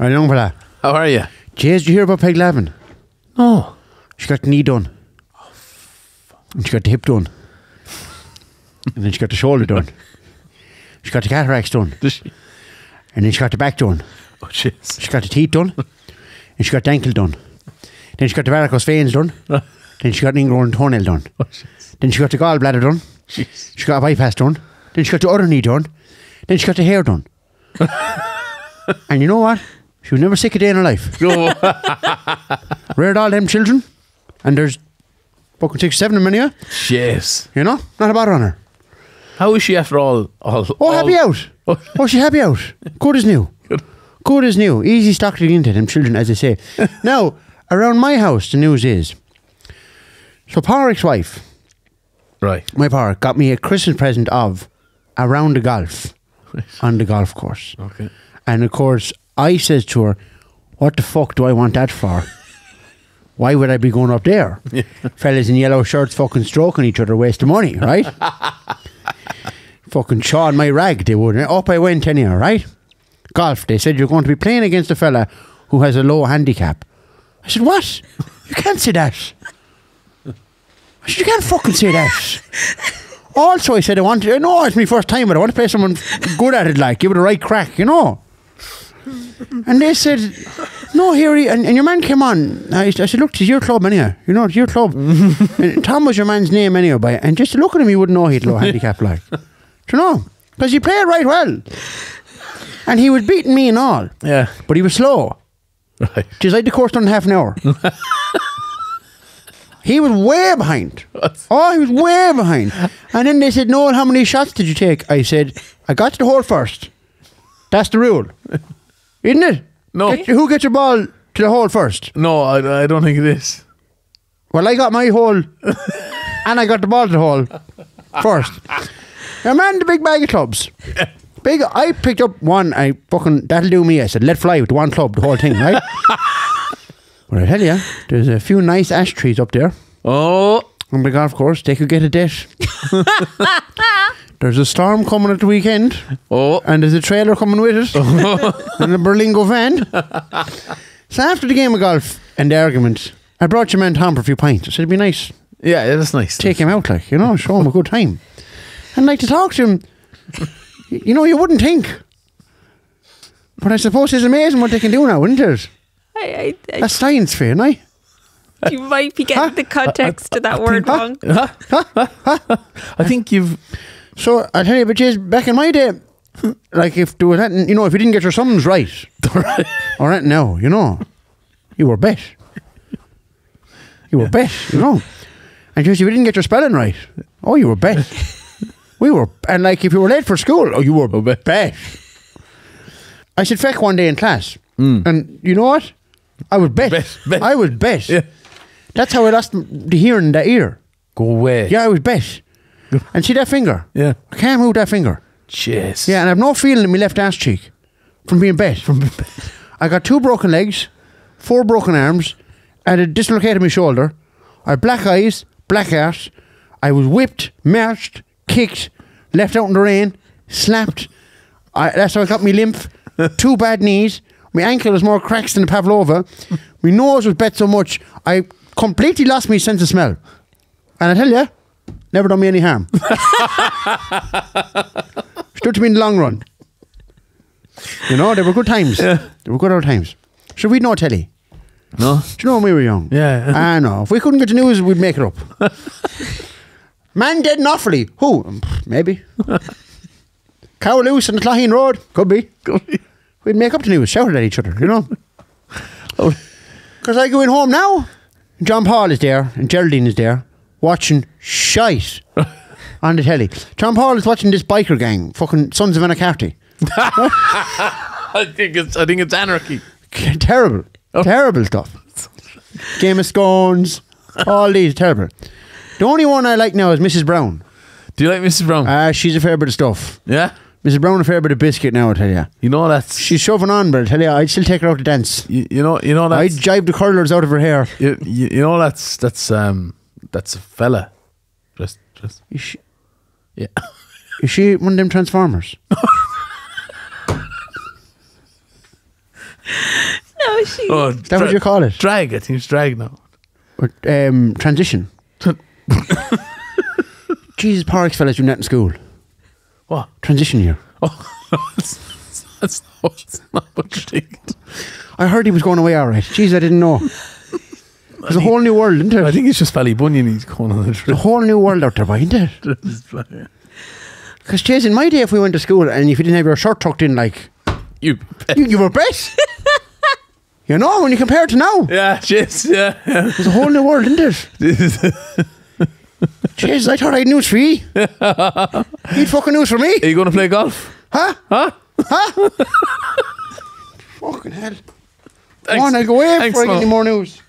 Right, young fella. How are you? Jez, did you hear about Peg Lavin? No. She got the knee done. And she got the hip done. and then she got the shoulder done. She got the cataracts done. And then she got the back done. Oh, jeez. She got the teeth done. and she got the ankle done. Then she got the varicose veins done. then she got an ingrown toenail done. Oh. Then she got the gallbladder done. Jeez. She got a bypass done. Then she got the other knee done. Then she got the hair done. and you know what? She was never sick a day in her life. No. Reared all them children. And there's fucking six, seven of them in here. jeez. You know? Not a bother on her. How is she after all? all Oh, all, happy out. Oh. Oh, she happy out. Good as new. Good. Good as new. Easy stocking into them children, as I say. now, around my house, the news is so Porrick's wife, Right. my Porrick, got me a Christmas present of a round of golf on the golf course. Okay. And of course, I says to her, What the fuck do I want that for? Why would I be going up there? Fellas in yellow shirts fucking stroking each other, wasting money, right? fucking chawing my rag, they would. Up I went anyhow, right? Golf, they said you're going to be playing against a fella who has a low handicap. I said, What? You can't say that. I said, You can't fucking say that. Also, I said, I want to, no, it's my first time, but I want to play someone good at it, like, give it a right crack, you know. And they said, no, Harry. and, and your man came on. I, I said, look, it's your club, anyhow. You know, it's your club. and Tom was your man's name, anyhow. By, and just to look at him, you wouldn't know he had low handicap, like. Do you know? Because he played right well. And he was beating me and all. Yeah. But he was slow. Right. Just like the course done in half an hour. he was way behind. Oh, he was way behind. And then they said, Noel, how many shots did you take? I said, I got to the hole first. That's the rule. Isn't it? No. Get- who gets your ball to the hole first? No, I, I don't think it is. Well, I got my hole and I got the ball to the hole first. Now, man, the big bag of clubs. Big, I picked up one. I fucking that'll do me. I said, let fly with one club, the whole thing, right? well, I tell you, there's a few nice ash trees up there Oh. oh on the golf course. They could get a debt. There's a storm coming at the weekend, Oh. and there's a trailer coming with it, oh. and a Berlingo van. so after the game of golf and the argument, I brought your man Tom for a few pints. I said it'd be nice Yeah, yeah, that's nice. take him out, like, you know, show him a good time. And like to talk to him, you know, you wouldn't think. But I suppose it's amazing what they can do now, isn't it? I, I, I, That's science fair, no? you might be getting the context to that word wrong. I think you've. So I tell you, but just back in my day, like if there was anything, you know, if you didn't get your sums right, all right, now, you know, you were bet. You were bet, you know. And just if you didn't get your spelling right, oh, you were bet. we were, and like if you were late for school, oh, you were oh, bet. bet. I said feck one day in class, hmm. and you know what? I was bet. Bet, bet. I was bet. Yeah. That's how I lost the hearing in that ear. Go away. Yeah, I was bet. And see that finger? Yeah. I can't move that finger. Jeez. Yeah, and I've no feeling in my left ass cheek from being bet. From being bet. I got two broken legs, four broken arms, and a dislocated my shoulder. I had black eyes, black ass. I was whipped, marched, kicked, left out in the rain, slapped. I, that's how I got my lymph. two bad knees. My ankle was more cracks than a pavlova. my nose was bet so much I completely lost my sense of smell. And I tell you, never done me any harm. Stood to me in the long run. You know, there were good times. There were good old times. Should we know telly? No. Do you know when we were young? Yeah. I know. If we couldn't get the news, we'd make it up. Man dead in Offaly. Who? Um, Maybe. Cow loose on the Claheen Road. Could be. Could be. We'd make up the news, shout it at each other, you know? Because I go in home now, John Paul is there, and Geraldine is there, watching shite on the telly. Tom Hall is watching this biker gang, fucking Sons of Anarchy. I think it's. I think it's anarchy. terrible, terrible stuff. Game of Scones, all these terrible. The only one I like now is Mrs. Brown. Do you like Mrs. Brown? Ah, she's a fair bit of stuff. yeah. Mrs. Brown a fair bit of biscuit now, I tell you. You know that's. She's shoving on, but I tell you, I'd still take her out to dance. You, you know. You know that I'd jibe the curlers out of her hair. You, you, you know that's that's um that's a fella. Just just Is she, yeah. is she one of them Transformers? no, she. Oh, Is that what you call it? Drag. I think it's drag now. Or, um, transition. Jesus, Porix fellas do that in school. What? Transition year. That's, that's, not, that's not what you think. I heard he was going away all right. Jeez, I didn't know. There's a whole new world, isn't there? I think it's just Ballybunion he's going on the trip. a trip. whole new world out there, isn't there? Because, Chase, in my day, if we went to school and if you didn't have your shirt tucked in, like, you. you, you were best. you know, when you compare it to now, Yeah, yes, yeah. yeah. there's a whole new world, isn't it? Jeez, I thought I had news for you. You'd fucking news for me. Are you going to play golf? Huh? Huh? Huh? fucking hell. Thanks. on, I'll go away Thanks, before I get any more news.